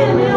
Amen.